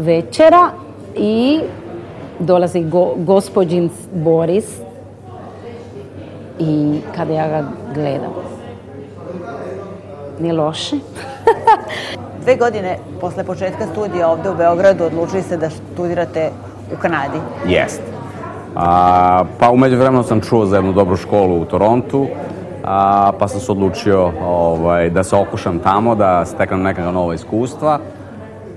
večera i dolazi go, gospođin Boris i kada ja ga gledam, nije loše. Dve godine posle početka studija ovde u Beogradu odlučili ste da studirate u Kanadi. Jest. A, pa umeđu vremenu sam čuo za jednu dobru školu u Torontu, a, pa sam se odlučio ovaj, da se okušam tamo, da steknem nekakva nova iskustva.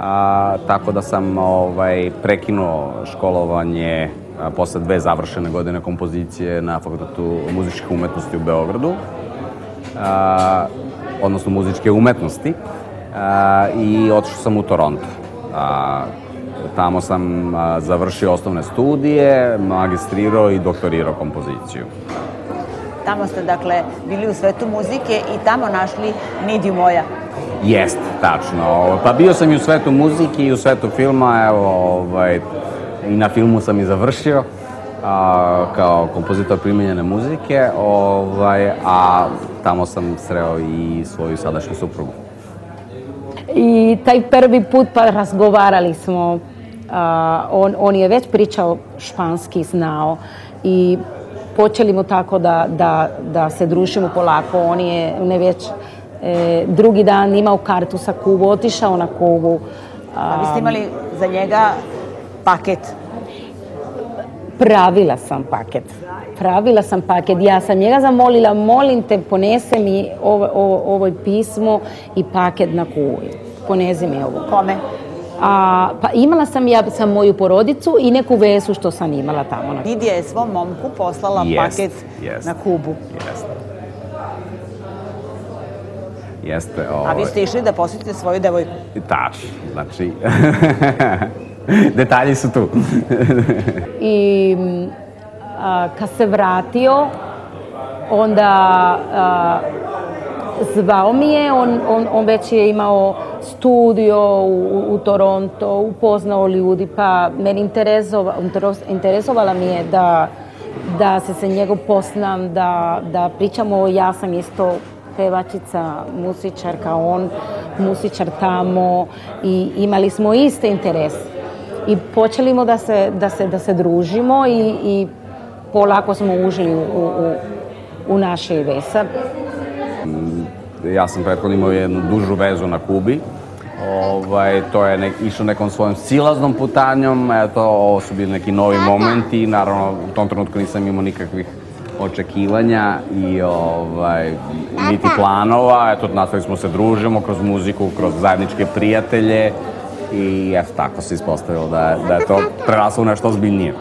A, tako da sam ovaj, prekinuo školovanje a, posle dve završene godine kompozicije na Fakultetu muzičkih umetnosti u Beogradu, a, odnosno muzičke umetnosti, i otišao sam u Toronto. Tamo sam završio osnovne studije, magistrirao i doktorirao kompoziciju. Tamo ste, dakle, bili u svetu muzike i tamo našli Nidju moja. Jest, tačno. Pa bio sam i u svetu muzike i u svetu filma, evo, ovaj, i na filmu sam i završio a, kao kompozitor primenjene muzike, ovaj, a tamo sam sreo i svoju sadašnju suprugu. I taj prvi put pa razgovarali smo, on, on je već pričao španski, znao i počeli mu tako da, da, da se družimo polako. On je ne već e, drugi dan imao kartu sa Kubu, otišao na Kubu. A vi ste imali za njega paket. Pravila sam paket. Pravila sam paket. Ja sam njega zamolila, molim te, ponese mi ovo, ovo, ovo pismo i paket na Kubu. Ponezi mi ovo. Kome? A, pa imala sam ja sam moju porodicu i neku vezu što sam imala tamo. Na... Lidija je svom momku poslala Jest, paket na Kubu. Jeste. Jeste. A Ovaj, vi ste išli da posjetite svoju devojku. Tač, znači... Detalji su tu. I m, a, kad se vratio, onda a, zvao mi je, on, on, on već je imao studio u, u Toronto, upoznao ljudi, pa meni interesova, interesovala mi je da, da se sa njegov poznam, da, da pričamo, ja sam isto pevačica, muzičarka, on muzičar tamo i imali smo iste interese. I počeli smo da se, da se, da se družimo i, i polako smo ušli u, u, u naše veze. Ja sam prethodno imao jednu dužu vezu na Kubi. Ovaj, to je nek, išlo nekom svojom silaznom putanjom, eto, ovo su bili neki novi momenti, naravno u tom trenutku nisam imao nikakvih očekivanja i ovaj, niti planova, eto, nastavili smo se družimo kroz muziku, kroz zajedničke prijatelje i eto, tako se ispostavilo da, je- da je to preraslo u nešto ozbiljnije.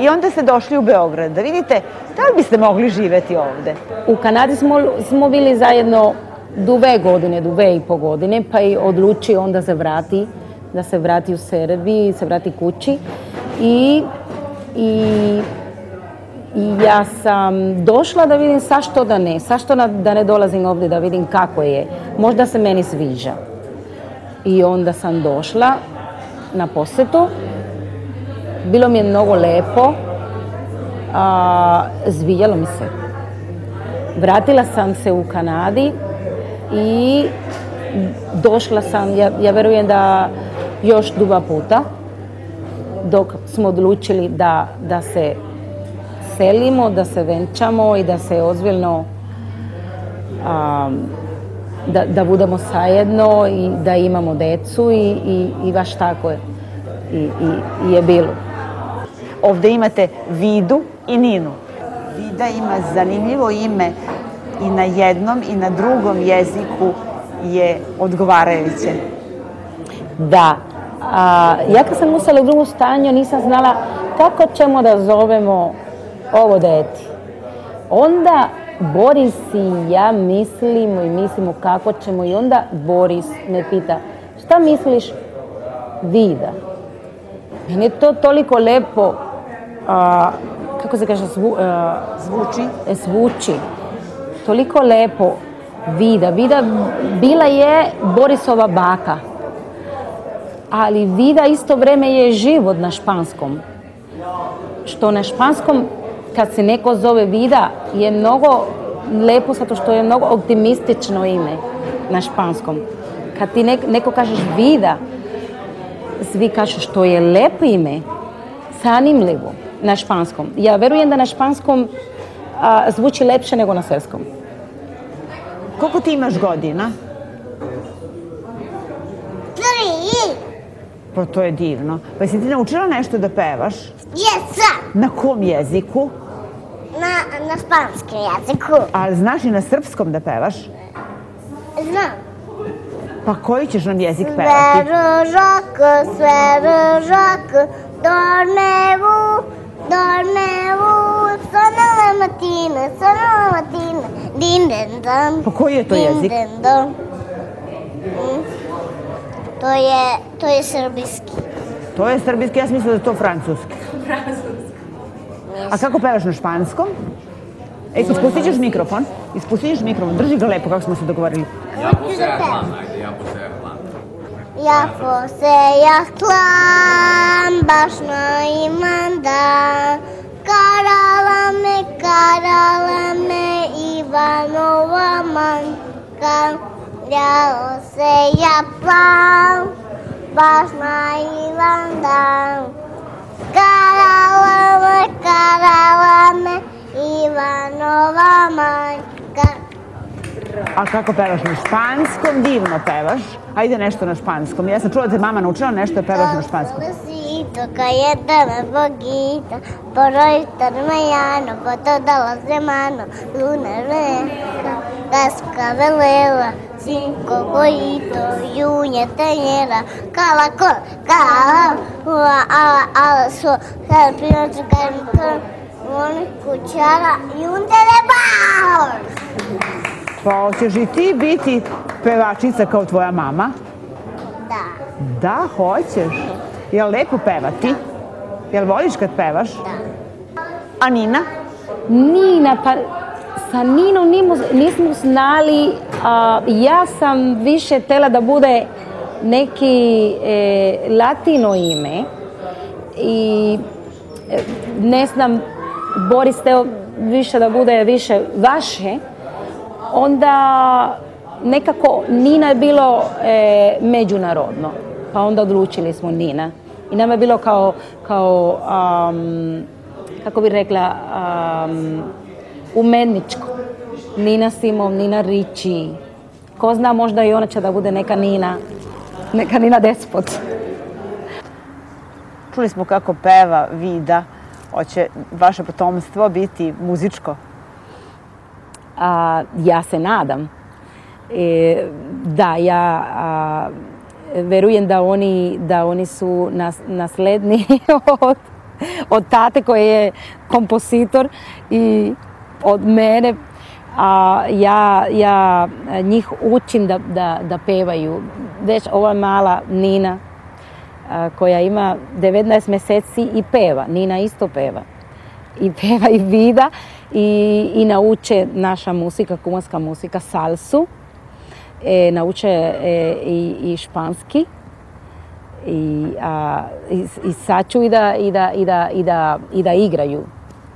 I onda ste došli u Beograd. Da vidite, da li biste mogli živeti ovde? U Kanadi smo, smo bili zajedno dve godine, dve i po godine, pa i odluči onda se vrati, da se vrati u Srbiji, se vrati kući. I, i, i ja sam došla da vidim zašto da ne, zašto na- da ne dolazim ovdje da vidim kako je. Možda se meni sviđa. I onda sam došla na posjetu. Bilo mi je mnogo lepo, a, mi se. Vratila sam se u Kanadi i došla sam, ja, ja verujem da još dva puta, dok smo odlučili da, da se selimo, da se venčamo i da se ozbiljno a, da, da budemo zajedno i da imamo decu i, i, i baš tako je, i, i, i je bilo. Ovde imate Vidu i Ninu. Vida ima zanimljivo ime i na jednom i na drugom jeziku je odgovarajuće. Da. A, ja kad sam usala u drugu stanju nisam znala kako ćemo da zovemo ovo deti. Onda Boris i ja mislimo i mislimo kako ćemo i onda Boris me pita šta misliš Vida? Meni je to toliko lepo, a, kako se kaže, zvu, a, Zvuči? e, zvuči. Toliko lepo Vida. Vida bila je Borisova baka. Ali Vida isto vreme je život na španskom. Što na španskom, kad se neko zove Vida, je mnogo lepo zato što je mnogo optimistično ime na španskom. Kad ti nek- neko kažeš Vida, svi kažu što je lepo ime, zanimljivo na španskom. Ja verujem da na španskom a, zvuči lepše nego na srpskom. Koliko ti imaš godina? Tri. Pa to je divno. Pa jesi ti naučila nešto da pevaš? Jesam. Na kom jeziku? Na, na španskom jeziku. Ali znaš i na srpskom da pevaš? Znam. Pa koji ćeš nam jezik Sve pevati? sve rožak, dormevu, dormevu, sonala matina, sonala matina, din den dan. Pa koji je to din jezik? den dan. Mm. To je, to je srbijski. To je srbijski, ja sam mislila da je to francuski. A А како певаш на шпанском? Е, испустиш микрофон. Испустиш микрофон. Држи го лепо, како сме се договорили. Ја посеја план, ајде, ја посеја план. Ја посеја план, башно и мандан. Карала ме, карала ме, Иванова манка. Ја осеја план, башно и мандан. Iman dan. Karala me, karala me Ivanova manka. A kako pevaš na španskom? Divno pevaš. Ajde nešto na španskom. Ja sam čula da te mama naučila nešto da pevaš na španskom. Despacito, cayéndome poquito, por hoy mañana, por todas las semanas, luna roja, cascabelera, cinco pollitos y uña teñera, caracol, caracol, una ala, ala, so, el primer cantón, una cuchara y un teleport. Pa hoćeš i ti biti pevačica kao tvoja mama? Da, Da, hoćeš. Jel lepo pevati? Jel voliš kad pevaš? da. A Nina? Nina, pa sa Ninom nismo, znali, ja sam više tela da bude neki e, latino ime i e, ne znam, Boris teo više da bude više vaše, onda nekako Nina je bilo e, međunarodno, pa onda odlučili smo Nina. I nama je bilo kao, kao am, kako bi rekla, um, umetničko. Nina Simov, Nina Riči. Ko zna, možda i ona će da bude neka Nina, neka Nina Despot. Čuli smo kako peva Vida. Hoće vaše potomstvo biti muzičko? A, ja se nadam. E, da, ja a, verujem da oni, da oni su nas, nasledni od, od tate koji je kompozitor i od mene. A ja, ja njih učim da, da, da pevaju. Već ova mala Nina a, koja ima 19 mjeseci i peva. Nina isto peva. I peva i vida i, i nauče naša muzika, kubanska muzika, salsu. E, nauče e, i, i španski. I, a, i, i da, i da, i da, i da, i da igraju.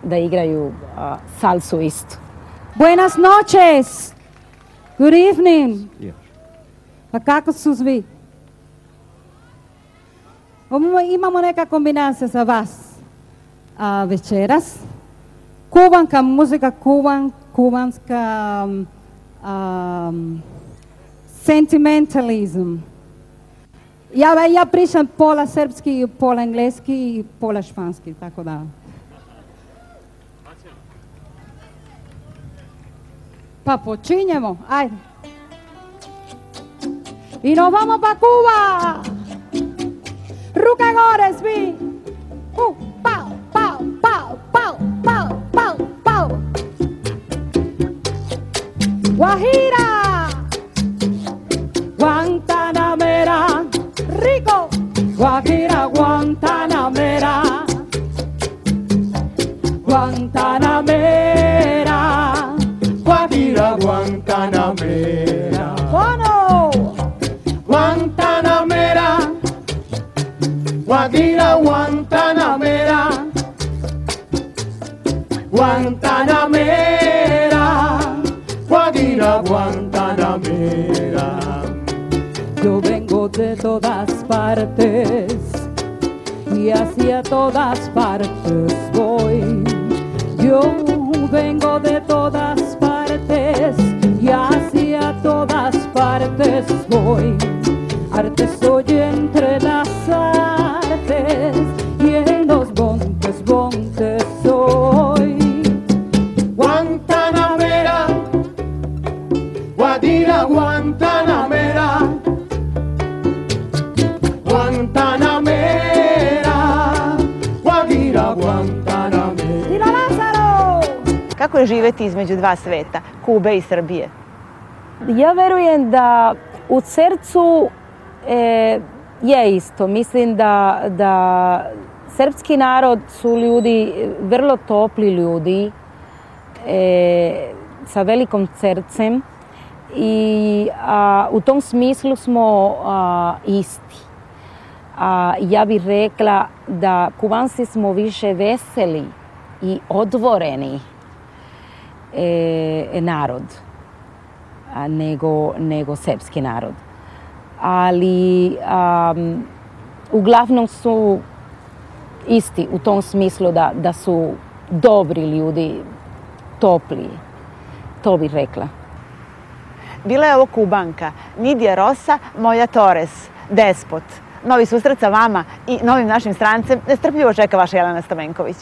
Da igraju a, salsu isto. Buenas noches. Good evening. Yeah. А како сузви? Имамо нека комбинација за вас а, вечерас. Кубанка музика, кубан, кубанска сентиментализм. Ја, ја пришам пола српски, пола англески и пола шпански, така да. Pa počinjemo, ajde. I nos vamos pa Cuba. Ruca gore svi. Uh, pau, pau, pau, pau, pau, pau, pau. Guajira. Guantanamera. Guajira, Guantanamera. Yo vengo de todas partes y hacia todas partes voy. Yo vengo de todas partes y hacia todas partes voy. Guadira, Guantanamera. Tira Lazaro! Kako je živeti između dva sveta, Kube i Srbije? Ja verujem da u srcu e, je isto. Mislim da, da srpski narod su ljudi, vrlo topli ljudi, e, sa velikom srcem i a, u tom smislu smo a, isti. A ja bih rekla da kubanci smo više veseli i odvoreni e, narod a, nego, nego srpski narod. Ali am, uglavnom su isti u tom smislu da, da su dobri ljudi, topli. To bih rekla. Bila je ovo Kubanka, Nidija Rosa, Moja Torres, Despot. Novi susret sa vama i novim našim strancem nestrpljivo čeka vaša Jelena Stamenković.